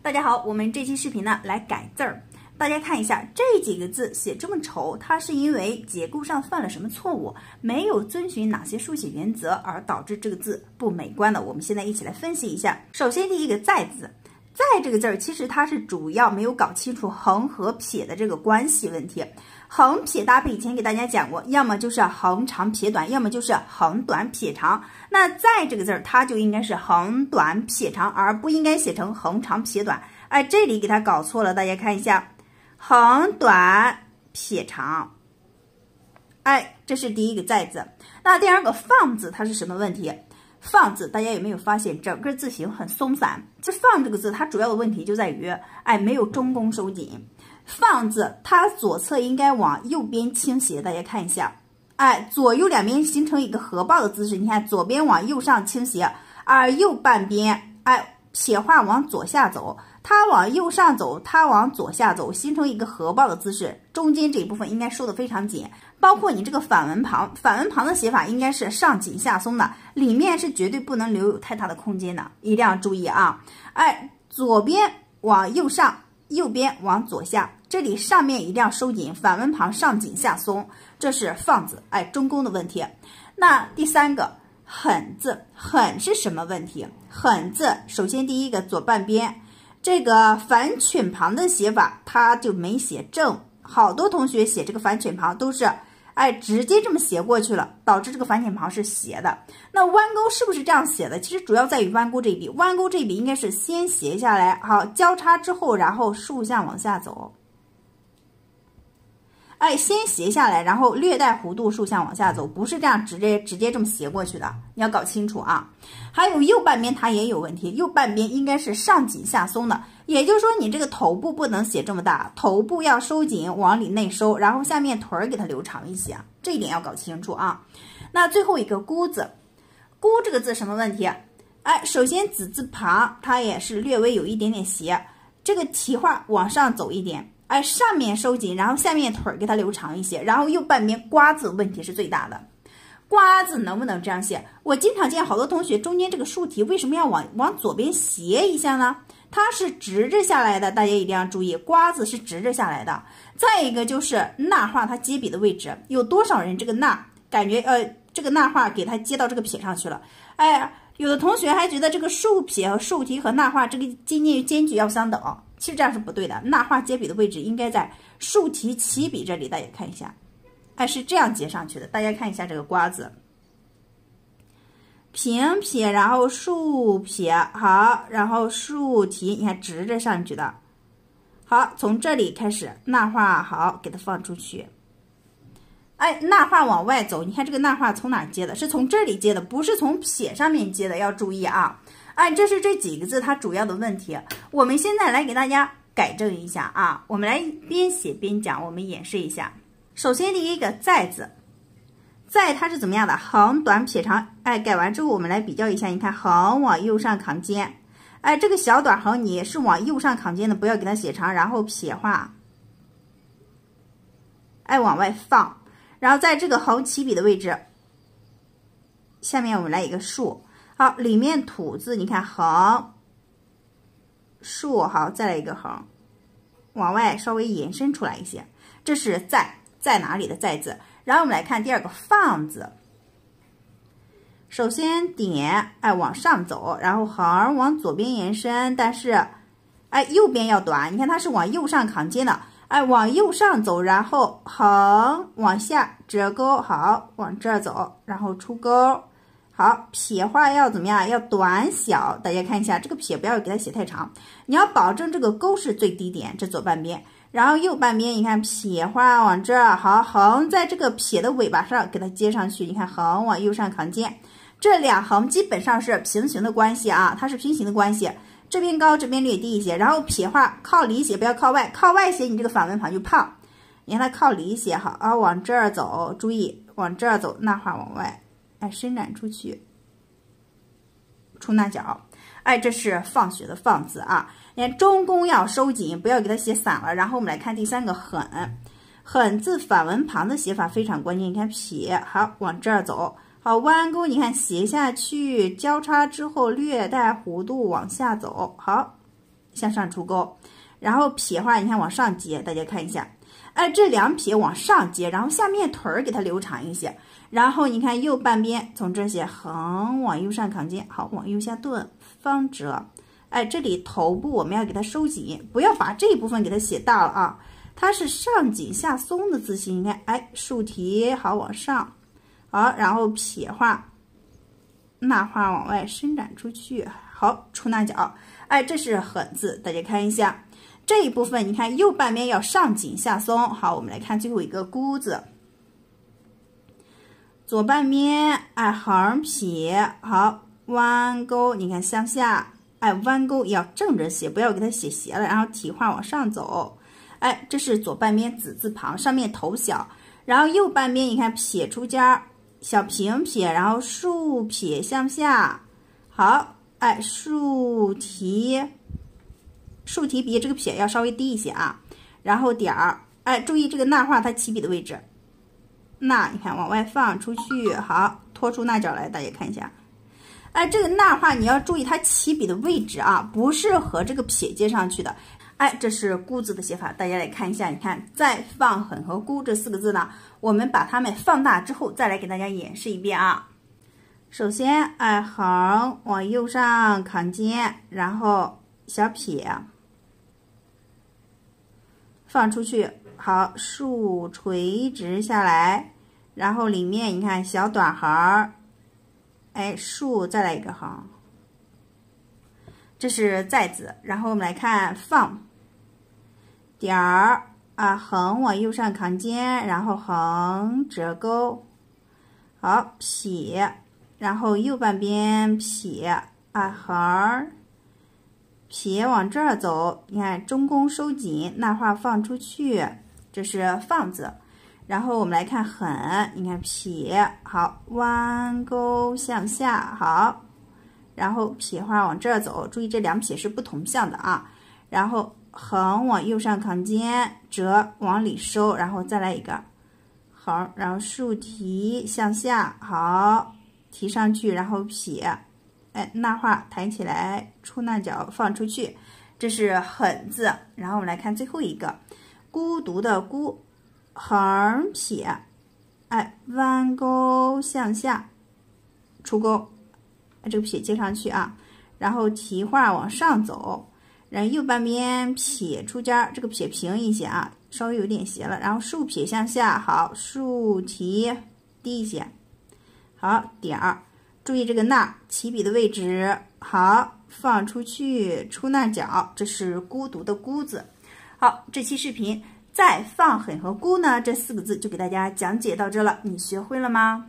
大家好，我们这期视频呢来改字儿。大家看一下这几个字写这么丑，它是因为结构上犯了什么错误，没有遵循哪些书写原则而导致这个字不美观的？我们现在一起来分析一下。首先，第一个“在”字，“在”这个字儿其实它是主要没有搞清楚横和撇的这个关系问题。横撇搭配以前给大家讲过，要么就是横长撇短，要么就是横短撇长。那“在”这个字儿，它就应该是横短撇长，而不应该写成横长撇短。哎，这里给它搞错了，大家看一下。横短撇长，哎，这是第一个在字。那第二个放字，它是什么问题？放字，大家有没有发现整个字形很松散？这放这个字，它主要的问题就在于，哎，没有中宫收紧。放字，它左侧应该往右边倾斜，大家看一下，哎，左右两边形成一个合抱的姿势。你看，左边往右上倾斜，而右半边，哎。撇画往左下走，它往右上走，它往左下走，形成一个合抱的姿势。中间这一部分应该收的非常紧，包括你这个反文旁，反文旁的写法应该是上紧下松的，里面是绝对不能留有太大的空间的，一定要注意啊！哎，左边往右上，右边往左下，这里上面一定要收紧，反文旁上紧下松，这是放字，哎，中宫的问题。那第三个。狠字，狠是什么问题？狠字，首先第一个左半边这个反犬旁的写法，它就没写正。好多同学写这个反犬旁都是，哎，直接这么斜过去了，导致这个反犬旁是斜的。那弯钩是不是这样写的？其实主要在于弯钩这一笔，弯钩这一笔应该是先斜下来，好交叉之后，然后竖向往下走。哎，先斜下来，然后略带弧度，竖向往下走，不是这样直接直接这么斜过去的，你要搞清楚啊。还有右半边它也有问题，右半边应该是上紧下松的，也就是说你这个头部不能写这么大，头部要收紧往里内收，然后下面腿儿给它留长一些，这一点要搞清楚啊。那最后一个孤字，孤这个字什么问题？哎，首先子字旁它也是略微有一点点斜，这个提画往上走一点。哎，上面收紧，然后下面腿儿给它留长一些，然后右半边瓜字问题是最大的。瓜字能不能这样写？我经常见好多同学中间这个竖提为什么要往往左边斜一下呢？它是直着下来的，大家一定要注意，瓜字是直着下来的。再一个就是捺画它接笔的位置，有多少人这个捺感觉呃这个捺画给它接到这个撇上去了？哎，有的同学还觉得这个竖撇和竖提和捺画这个间间间距要相等。其实这样是不对的，捺画接笔的位置应该在竖提起笔这里，大家看一下，哎，是这样接上去的。大家看一下这个瓜子，平撇，然后竖撇，好，然后竖提，你看直着上去的，好，从这里开始捺画，好，给它放出去，哎，捺画往外走，你看这个捺画从哪接的？是从这里接的，不是从撇上面接的，要注意啊。哎，这是这几个字它主要的问题。我们现在来给大家改正一下啊，我们来边写边讲，我们演示一下。首先第一个在字，在它是怎么样的？横短撇长。哎，改完之后我们来比较一下，你看横往右上扛肩，哎，这个小短横你是往右上扛肩的，不要给它写长，然后撇画，哎，往外放，然后在这个横起笔的位置，下面我们来一个竖。好，里面土字，你看横竖，好，再来一个横，往外稍微延伸出来一些，这是在在哪里的在字。然后我们来看第二个放字，首先点，哎，往上走，然后横往左边延伸，但是，哎，右边要短，你看它是往右上扛肩的，哎，往右上走，然后横往下折钩，好，往这儿走，然后出钩。好，撇画要怎么样？要短小，大家看一下这个撇，不要给它写太长。你要保证这个钩是最低点，这左半边，然后右半边，你看撇画往这儿，好，横在这个撇的尾巴上给它接上去。你看横往右上扛肩，这两横基本上是平行的关系啊，它是平行的关系，这边高，这边略低一些。然后撇画靠里写，不要靠外，靠外写你这个反文旁就胖。你看它靠里写好啊，往这儿走，注意往这儿走，捺画往外。哎，伸展出去，出捺角，哎，这是放学的放字啊。你看中宫要收紧，不要给它写散了。然后我们来看第三个狠，狠字反文旁的写法非常关键。你看撇，好往这儿走，好弯钩，你看斜下去，交叉之后略带弧度往下走，好向上出钩。然后撇画，你看往上接，大家看一下，哎，这两撇往上接，然后下面腿儿给它留长一些。然后你看右半边从这些横往右上扛肩，好，往右下顿，方折。哎，这里头部我们要给它收紧，不要把这一部分给它写大了啊。它是上紧下松的字形，你看，哎，竖提好往上，好，然后撇画，捺画往外伸展出去，好，出捺脚，哎，这是狠字，大家看一下这一部分，你看右半边要上紧下松，好，我们来看最后一个箍字。左半边，哎，横撇，好，弯钩，你看向下，哎，弯钩要正着写，不要给它写斜了，然后提画往上走，哎，这是左半边子字旁，上面头小，然后右半边你看撇出尖儿，小平撇，然后竖撇向下，好，哎，竖提，竖提笔这个撇要稍微低一些啊，然后点儿，哎，注意这个捺画它起笔的位置。捺，你看往外放出去，好，拖出捺角来，大家看一下。哎，这个捺画你要注意它起笔的位置啊，不是和这个撇接上去的。哎，这是箍字的写法，大家来看一下。你看，再放狠和箍这四个字呢，我们把它们放大之后，再来给大家演示一遍啊。首先，哎，横往右上扛肩，然后小撇放出去。好，竖垂直下来，然后里面你看小短横儿，哎，竖再来一个横，这是在字。然后我们来看放点儿啊，横往右上扛肩，然后横折钩，好撇，然后右半边撇啊横。撇往这儿走，你看中宫收紧，捺画放出去。这是放字，然后我们来看狠，你看撇。好，弯钩向下好，然后撇画往这儿走，注意这两撇是不同向的啊。然后横往右上扛肩，折往里收，然后再来一个横，然后竖提向下好，提上去，然后撇，哎，捺画抬起来，出捺脚放出去，这是狠字。然后我们来看最后一个。孤独的孤，横撇，哎，弯钩向下，出钩，把这个撇接上去啊，然后提画往上走，然后右半边撇出尖，这个撇平一些啊，稍微有点斜了，然后竖撇向下，好，竖提低一些，好点儿，注意这个捺起笔的位置，好，放出去，出捺角，这是孤独的孤字。好，这期视频再放狠和孤呢这四个字就给大家讲解到这了，你学会了吗？